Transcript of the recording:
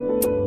you